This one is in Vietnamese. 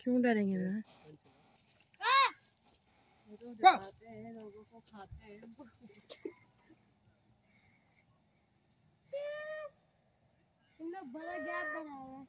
क्यों डरेंगे मैं डराते बड़ा गैप बना है